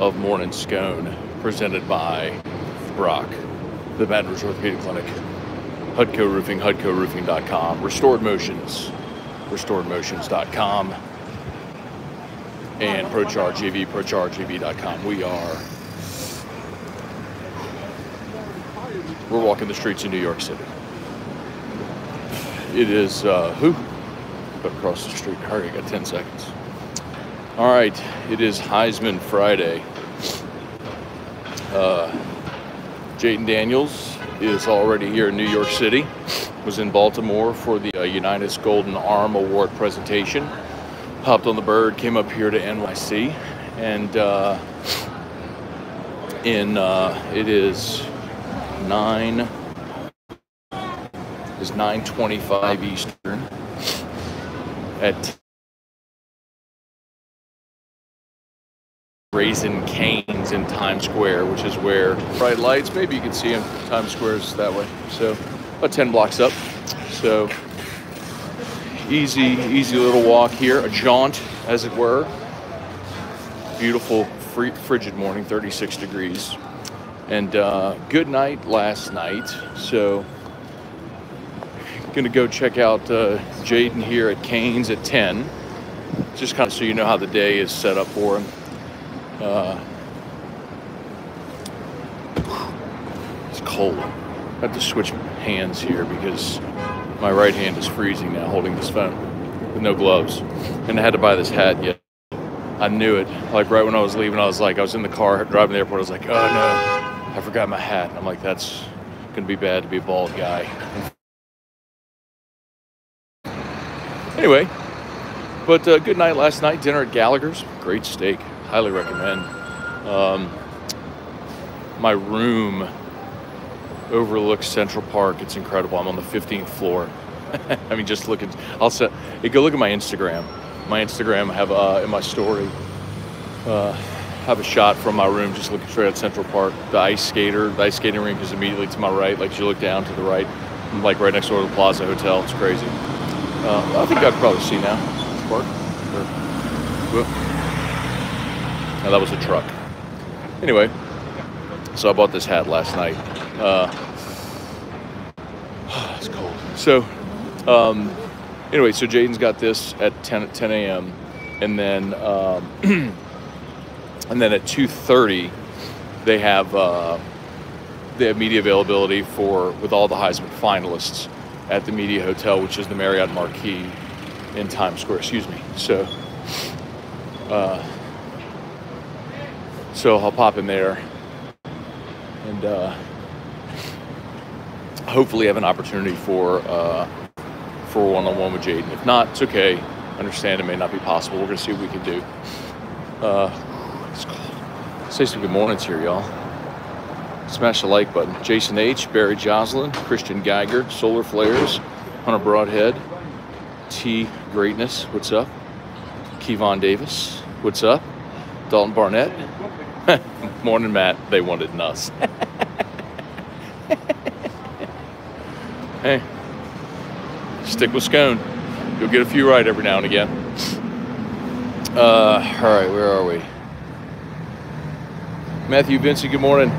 of Morning Scone, presented by Brock, the Rouge Orthopedic Clinic, Hudco Roofing, HudcoRoofing.com, Restored Motions, RestoredMotions.com, and ProCharge EV, ProChargeEV.com. We are we're walking the streets of New York City. It is uh, who? Across the street. Hurry, got 10 seconds. All right, it is Heisman Friday. Uh, Jayden Daniels is already here in New York City. Was in Baltimore for the uh, Golden Arm Award presentation. Hopped on the bird, came up here to NYC, and uh, in uh, it is nine is 9:25 Eastern at Raising Cane's in Times Square, which is where bright lights. Maybe you can see them. Times Square is that way. So about 10 blocks up. So easy, easy little walk here, a jaunt, as it were. Beautiful, free, frigid morning, 36 degrees. And uh, good night last night. So, gonna go check out uh, Jayden here at Cane's at 10. Just kind of so you know how the day is set up for him. Uh, it's cold. I have to switch hands here because my right hand is freezing now holding this phone with no gloves. And I had to buy this hat yet. I knew it. Like right when I was leaving, I was like, I was in the car driving to the airport. I was like, oh no, I forgot my hat. I'm like, that's gonna be bad to be a bald guy. anyway, but uh, good night last night. Dinner at Gallagher's. Great steak. Highly recommend. Um, my room overlooks Central Park. It's incredible. I'm on the 15th floor. I mean, just look at. I'll. You go look at my Instagram. My Instagram I have uh, in my story. Uh, have a shot from my room just looking straight at Central Park. The ice skater, the ice skating rink is immediately to my right. Like you look down to the right, like right next door to the Plaza Hotel. It's crazy. Uh, I think I could probably see now. Park. That was a truck. Anyway, so I bought this hat last night. Uh, it's cold. So, um, anyway, so Jayden's got this at 10 10 a.m. and then. Um, and then at 2:30 they have uh, they have media availability for with all the Heisman finalists at the Media Hotel, which is the Marriott Marquis in Times Square. Excuse me. So, uh, so I'll pop in there and uh, hopefully have an opportunity for uh, for one-on-one with Jayden. If not, it's okay. Understand it may not be possible. We're gonna see what we can do. Uh, it's cold. Say some good mornings here, y'all. Smash the like button. Jason H., Barry Joslin, Christian Geiger, Solar Flares, Hunter Broadhead, T. Greatness, what's up? Kevon Davis, what's up? Dalton Barnett. Morning, Matt. They wanted us. hey, stick with scone. You'll get a few right every now and again. Uh, all right, where are we? Matthew Vinci, good morning.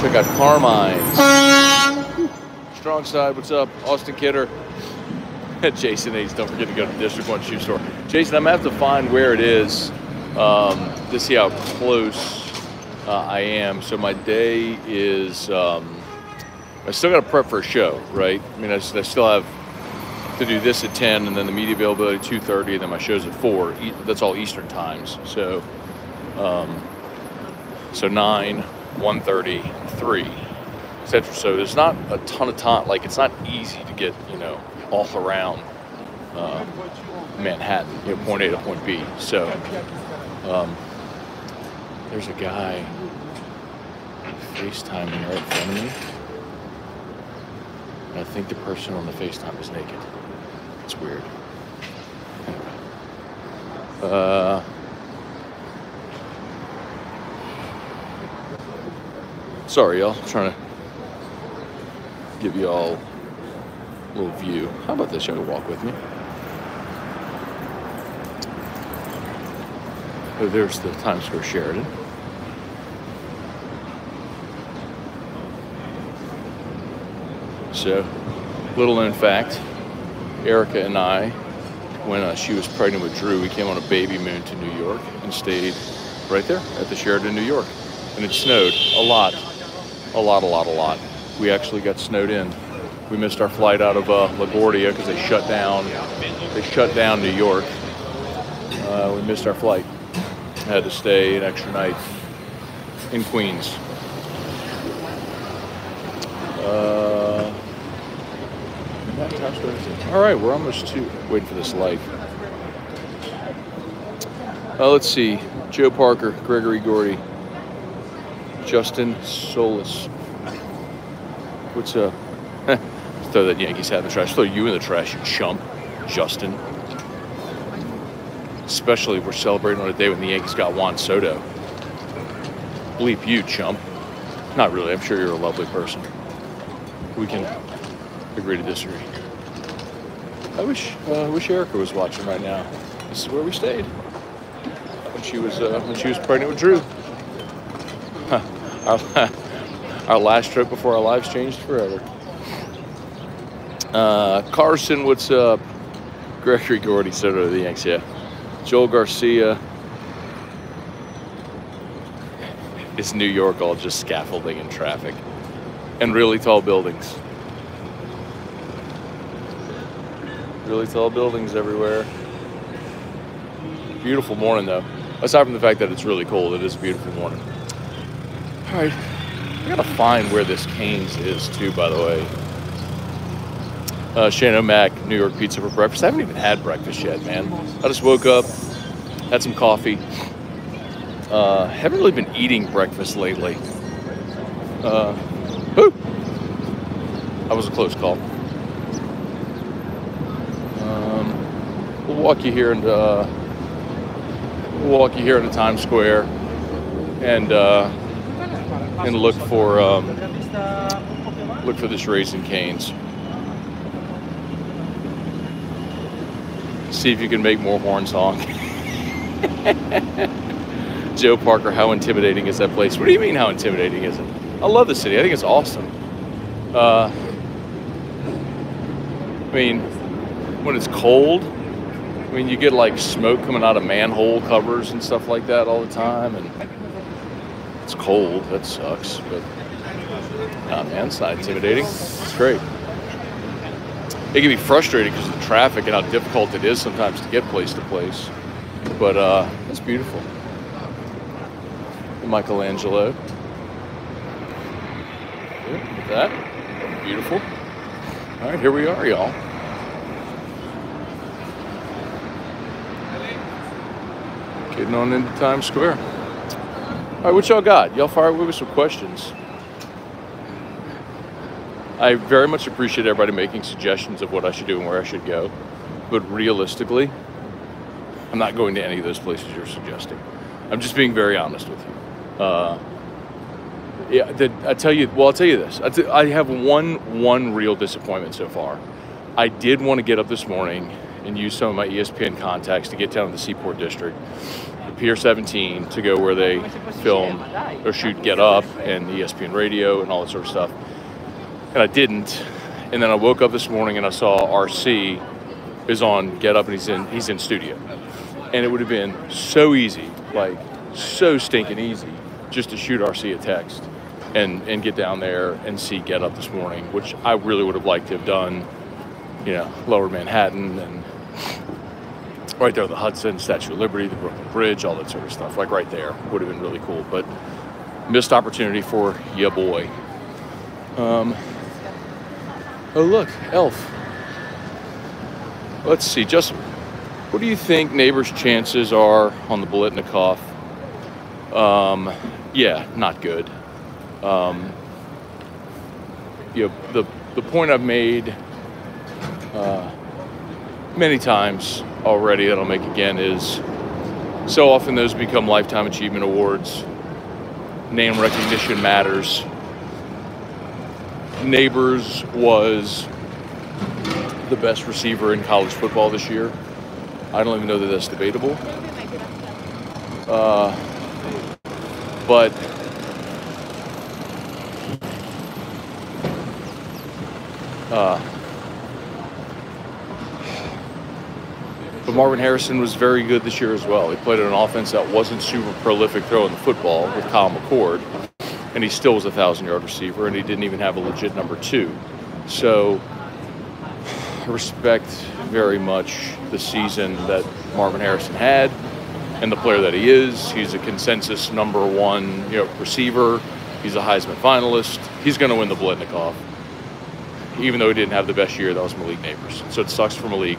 Check out Carmine's. Strong side, what's up? Austin Kidder. Jason Ace, don't forget to go to the District 1 shoe store. Jason, I'm going to have to find where it is um, to see how close uh, I am. So my day is, um, I still got to prep for a show, right? I mean, I, I, still have to do this at 10 and then the media availability at 2.30 and then my show's at 4. That's all Eastern times. So um, so 9, 1.30, 3, etc. So there's not a ton of time. Like it's not easy to get you know all around uh, Manhattan, you know, point A to point B. So um, there's a guy FaceTiming right in front of me. And I think the person on the FaceTime is naked. It's weird. Uh, Sorry, y'all. I'm trying to give you all a little view. How about this? You walk with me. Oh, there's the Times Square Sheraton. So, little known fact Erica and I, when uh, she was pregnant with Drew, we came on a baby moon to New York and stayed right there at the Sheraton, New York. And it snowed a lot, a lot, a lot, a lot. We actually got snowed in. We missed our flight out of uh, LaGuardia because they shut down. They shut down New York. Uh, we missed our flight. Had to stay an extra night in Queens. Uh, all right, we're almost to waiting for this light. Uh, let's see. Joe Parker, Gregory Gordy, Justin Solis. What's up? Throw that Yankees hat in the trash. Throw you in the trash, you chump, Justin. Especially if we're celebrating on a day when the Yankees got Juan Soto. Bleep you, chump. Not really. I'm sure you're a lovely person. We can agree to disagree. I wish uh, wish Erica was watching right now. This is where we stayed when she was uh, when she was pregnant with Drew. our, our last trip before our lives changed forever. Uh, Carson, what's up? Gregory Gordy, Soto of the Yanks, yeah. Joel Garcia. It's New York, all just scaffolding and traffic. And really tall buildings. Really tall buildings everywhere. Beautiful morning, though. Aside from the fact that it's really cold, it is a beautiful morning. All right. I gotta find where this Canes is, too, by the way. Uh, Shane O'Mac, New York pizza for breakfast. I haven't even had breakfast yet, man. I just woke up, had some coffee. Uh, haven't really been eating breakfast lately. Uh, whoo! That was a close call. Um, we'll walk you here into uh, we'll walk you here into Times Square and uh, and look for um, look for this Raising Canes. See if you can make more horn song. Joe Parker, how intimidating is that place? What do you mean, how intimidating is it? I love the city. I think it's awesome. Uh, I mean, when it's cold, I mean, you get like smoke coming out of manhole covers and stuff like that all the time, and it's cold. That sucks, but nah, man, it's not intimidating. It's great it can be frustrating because of the traffic and how difficult it is sometimes to get place to place. But uh, it's beautiful. Michelangelo. look at that. Beautiful. All right, here we are, y'all. Getting on into Times Square. All right, what y'all got? Y'all fire with some questions. I very much appreciate everybody making suggestions of what I should do and where I should go. But realistically, I'm not going to any of those places you're suggesting. I'm just being very honest with you. Uh, yeah, the, I tell you. Well, I'll tell you this. I, t- I have one one real disappointment so far. I did want to get up this morning and use some of my ESPN contacts to get down to the Seaport District, the Pier 17, to go where they film or shoot Get Up and ESPN Radio and all that sort of stuff and I didn't. And then I woke up this morning and I saw RC is on Get Up and he's in he's in studio, and it would have been so easy, like so stinking easy, just to shoot RC a text and and get down there and see Get Up this morning, which I really would have liked to have done. You know, Lower Manhattan and right there, the Hudson, Statue of Liberty, the Brooklyn Bridge, all that sort of stuff. Like right there would have been really cool, but missed opportunity for ya boy. Um, Oh, look, Elf. Let's see, just what do you think Nabers' chances are on the Biletnikoff? Um, yeah, not good. Um, you know, the, the point I've made uh, many times already that I'll make again is so often those become Lifetime Achievement Awards. Name recognition matters. Nabers was the best receiver in college football this year. I don't even know that that's debatable. Uh, but uh, but Marvin Harrison was very good this year as well. He played in an offense that wasn't super prolific throwing the football with Kyle McCord, and he still was a thousand yard receiver, and he didn't even have a legit number two. So I respect very much the season that Marvin Harrison had and the player that he is. He's a consensus number one you know, receiver. He's a Heisman finalist. He's going to win the Biletnikoff, even though he didn't have the best year. That was Malik Nabers. So it sucks for Malik.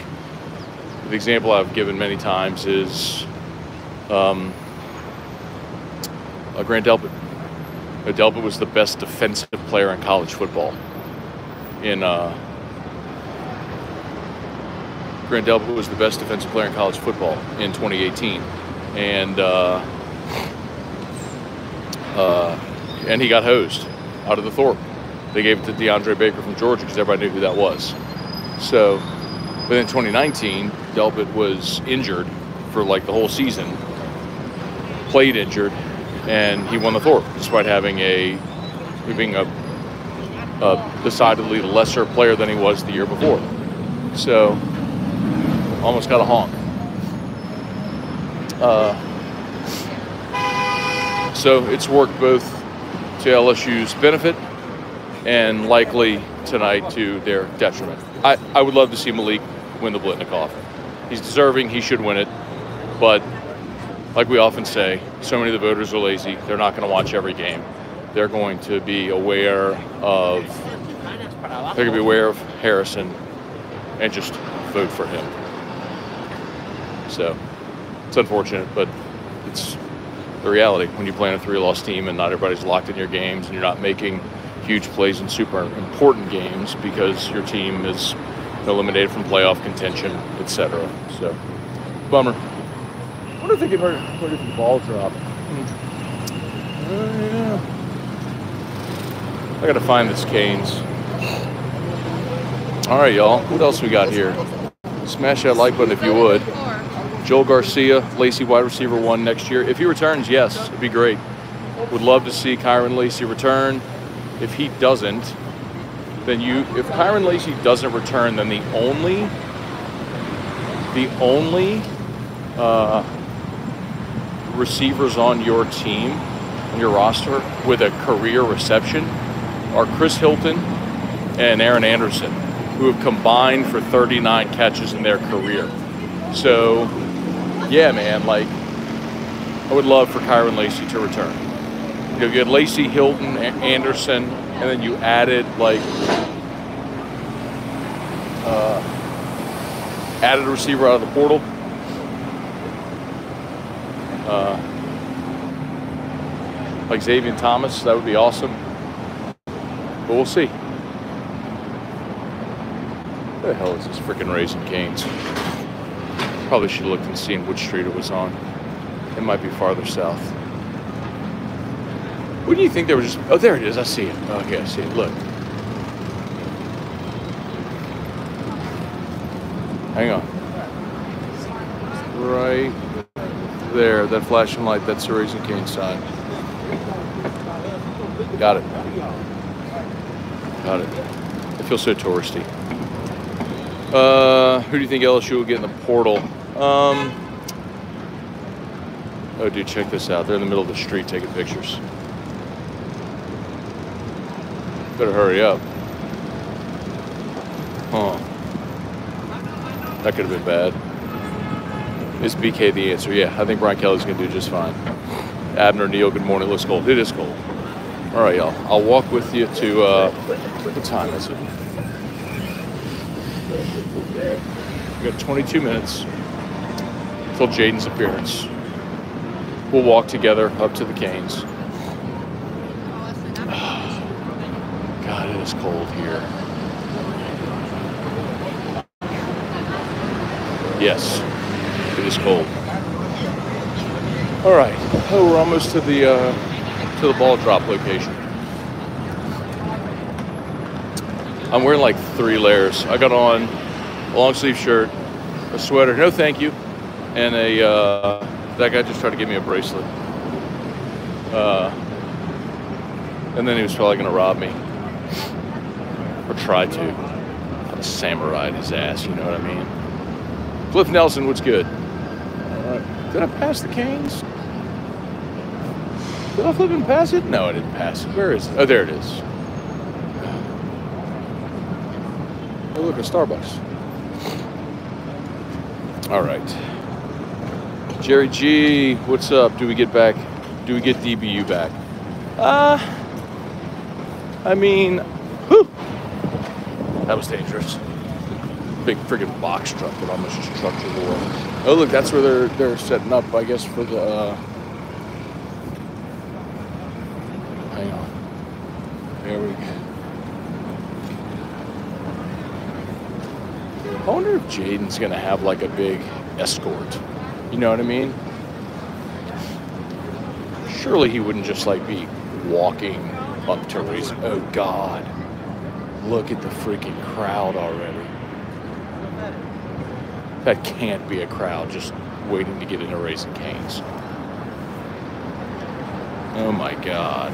The example I've given many times is um, uh, Grant Delpit. Delpit was the best defensive player in college football. In uh, Grant was the best defensive player in college football in 2018 and uh, uh, and he got hosed out of the Thorpe. They gave it to DeAndre Baker from Georgia because everybody knew who that was. So, but in 2019, Delpit was injured for like the whole season, played injured, and he won the Thorpe despite having a being a, a decidedly lesser player than he was the year before. So, almost got a honk. Uh, so it's worked both to LSU's benefit and likely tonight to their detriment. I, I would love to see Malik win the Biletnikoff. He's deserving, he should win it. But like we often say, so many of the voters are lazy. They're not going to watch every game. They're going to be aware of they're going to be aware of Harrison and just vote for him. So it's unfortunate, but it's the reality when you play on a three-loss team and not everybody's locked in your games and you're not making huge plays in super important games because your team is eliminated from playoff contention, etc. So, bummer. Wonder if they get ready for the ball drop. Uh, yeah. I gotta find this Canes. All right, y'all. What else we got here? Smash that like button if you would. Joel Garcia, Lacy wide receiver one next year. If he returns, yes, it'd be great. Would love to see Kyren Lacy return. If he doesn't, then you if Kyren Lacy doesn't return, then the only the only uh, receivers on your team, on your roster, with a career reception are Chris Hilton and Aaron Anderson, who have combined for 39 catches in their career. So yeah, man, like I would love for Kyren Lacy to return. You know, you had Lacy, Hilton, Anderson, and then you added like uh, added a receiver out of the portal. Uh, like Xavier Thomas, that would be awesome. But we'll see. What the hell is this freaking Raising Canes? Probably should have looked and seen which street it was on. It might be farther south. Wouldn't you think there was? just... Oh, there it is. I see it. Okay, I see it. Look. Hang on. Right there. That flashing light. That's the Raising Cane sign. Got it. Got it. I feel so touristy. Uh, who do you think LSU will get in the portal? Um, oh, dude, check this out. They're in the middle of the street taking pictures. Better hurry up. Huh. That could have been bad. Is BK the answer? Yeah, I think Brian Kelly's going to do just fine. Abner Neal, good morning. It looks cold. It is cold. All right, y'all. I'll walk with you to, uh, what time is it? We got 22 minutes till Jayden's appearance. We'll walk together up to the Canes. God, it is cold here. Yes, it is cold. All right, oh, we're almost to the uh, to the ball drop location. I'm wearing like three layers. I got on a long sleeve shirt, a sweater, no thank you, and a uh, That guy just tried to give me a bracelet. Uh, and then he was probably gonna rob me. Or try to. I'd samurai his ass, you know what I mean? Cliff Nelson, what's good? Did I pass the canes? Did I flip and pass it? No, I didn't pass it. Where is it? Oh, there it is. Oh, look, a Starbucks. All right. Jerry G, what's up? Do we get back? Do we get DBU back? Uh, I mean, whew, that was dangerous. Big friggin' box truck that almost just trucked the door. Oh, look, that's where they're they're setting up, I guess, for the. Uh, hang on. There we go. I wonder if Jayden's gonna have like a big escort. You know what I mean? Surely he wouldn't just like be walking up to race. Oh God! Look at the freaking crowd already. That can't be a crowd just waiting to get into Raising Canes. Oh my God!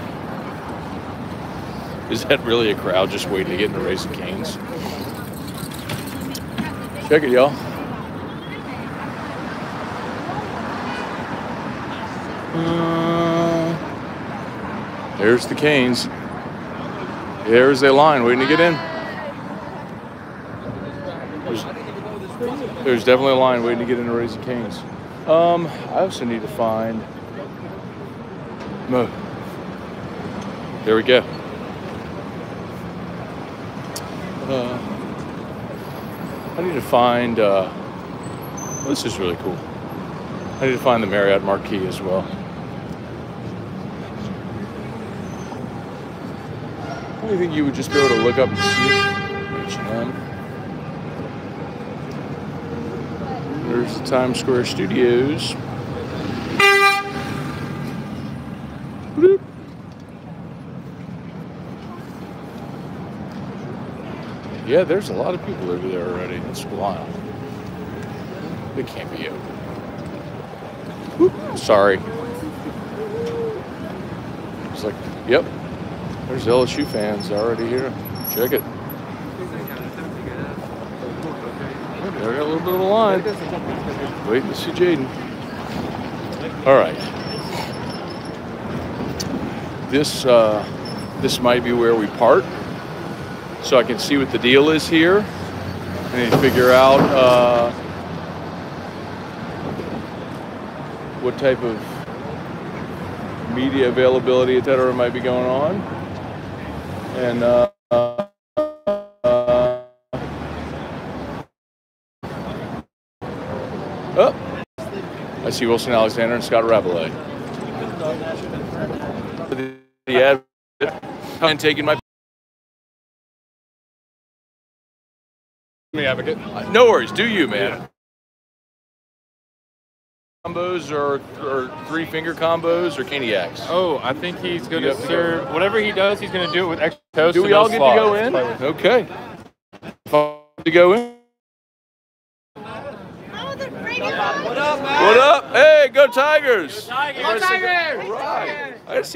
Is that really a crowd just waiting to get into Raising Canes? Check it, y'all. Uh, there's the Canes. There's a line waiting to get in. There's definitely a line waiting to get into Raising Canes. Um, I also need to find. Mo. There we go. Uh, I need to find. Uh, this is really cool. I need to find the Marriott Marquis as well. I think you would just be able to look up and see H&M. There's the Times Square Studios. Yeah, there's a lot of people over there already. That's wild. They can't be open. Sorry. It's like, yep, there's LSU fans already here. Check it. They got a little bit of a line. Waiting to see Jayden. All right. This uh, this might be where we part, so I can see what the deal is here. I to figure out uh, what type of media availability, et cetera, might be going on. And uh, I see Wilson Alexander and Scott Rabalais. The ad taking my me advocate. no worries. Do you, man? Combos or, or three finger combos or caniacs? Oh, I think he's going to serve whatever he does. He's going to do it with extra toast. Do we all get to go in? Okay. To go in. What up? Hey, go Tigers! Go Tigers! Right. I see